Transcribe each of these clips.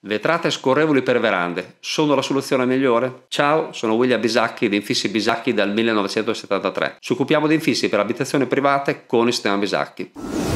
Vetrate scorrevoli per verande sono la soluzione migliore? Ciao, sono William Bisacchi di Infissi Bisacchi dal 1973. Ci occupiamo di infissi per abitazioni private con il sistema Bisacchi.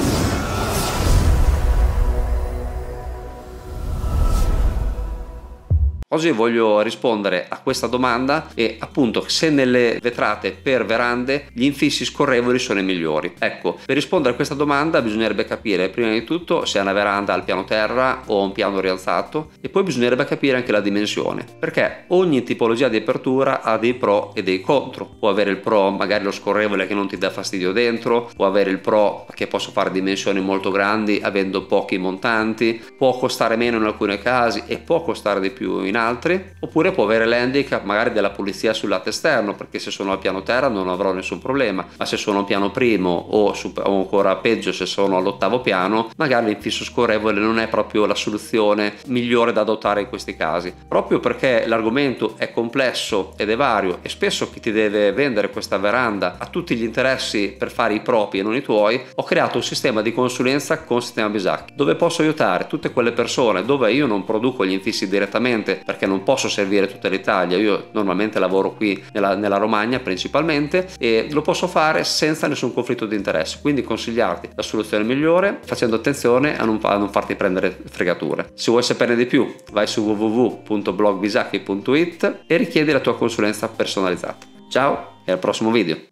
Oggi voglio rispondere a questa domanda e appunto se nelle vetrate per verande gli infissi scorrevoli sono i migliori. Ecco, per rispondere a questa domanda bisognerebbe capire prima di tutto se è una veranda al piano terra o un piano rialzato e poi bisognerebbe capire anche la dimensione, perché ogni tipologia di apertura ha dei pro e dei contro. Può avere il pro magari lo scorrevole che non ti dà fastidio dentro, può avere il pro che posso fare dimensioni molto grandi avendo pochi montanti, può costare meno in alcuni casi e può costare di più in altri altri, oppure può avere l'handicap magari della pulizia sul lato esterno, perché se sono al piano terra non avrò nessun problema, ma se sono al piano primo o, super, o ancora peggio se sono all'ottavo piano, magari l'infisso scorrevole non è proprio la soluzione migliore da adottare in questi casi, proprio perché l'argomento è complesso ed è vario e spesso chi ti deve vendere questa veranda ha tutti gli interessi per fare i propri e non i tuoi, ho creato un sistema di consulenza con sistema Bisacchi, dove posso aiutare tutte quelle persone dove io non produco gli infissi direttamente perché non posso servire tutta l'Italia, io normalmente lavoro qui nella, nella Romagna principalmente e lo posso fare senza nessun conflitto di interesse, quindi consigliarti la soluzione migliore facendo attenzione a non, a non farti prendere fregature. Se vuoi saperne di più vai su www.blogbisacchi.it e richiedi la tua consulenza personalizzata. Ciao e al prossimo video!